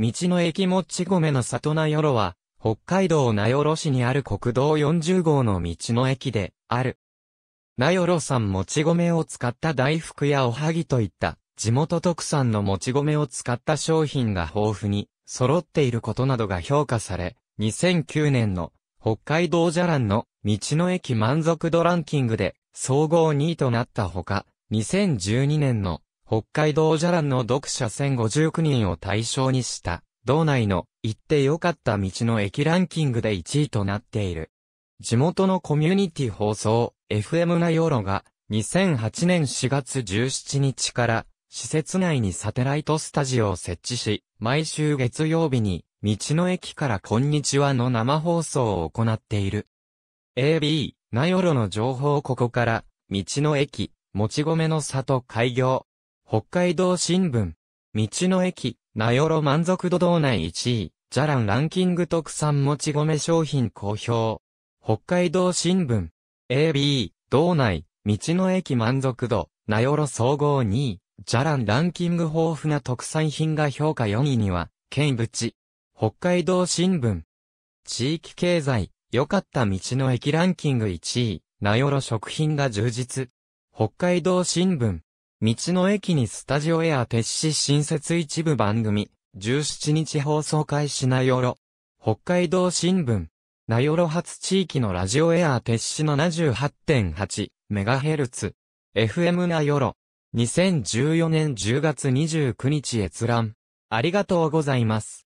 道の駅もち米の里名寄は、北海道名寄市にある国道40号の道の駅で、ある。名寄産もち米を使った大福やおはぎといった、地元特産のもち米を使った商品が豊富に、揃っていることなどが評価され、2009年の北海道じゃらんの道の駅満足度ランキングで総合2位となったほか、2012年の北海道じゃらんの読者1059人を対象にした道内の行ってよかった道の駅ランキングで1位となっている。地元のコミュニティ放送 FM なヨロが2008年4月17日から施設内にサテライトスタジオを設置し、毎週月曜日に道の駅からこんにちはの生放送を行っている。AB、なよろの情報ここから、道の駅、もち米の里開業。北海道新聞、道の駅、なよろ満足度道内1位、じゃらんランキング特産もち米商品公表。北海道新聞、AB、道内、道の駅満足度、なよろ総合2位、じゃらんランキング豊富な特産品が評価4位には、県淵、北海道新聞、地域経済、良かった道の駅ランキング1位、名寄食品が充実。北海道新聞、道の駅にスタジオエア撤止新設一部番組、17日放送開始なよろ北海道新聞、なよろ発地域のラジオエア撤止 78.8MHz、FM なよろ2014年10月29日閲覧。ありがとうございます。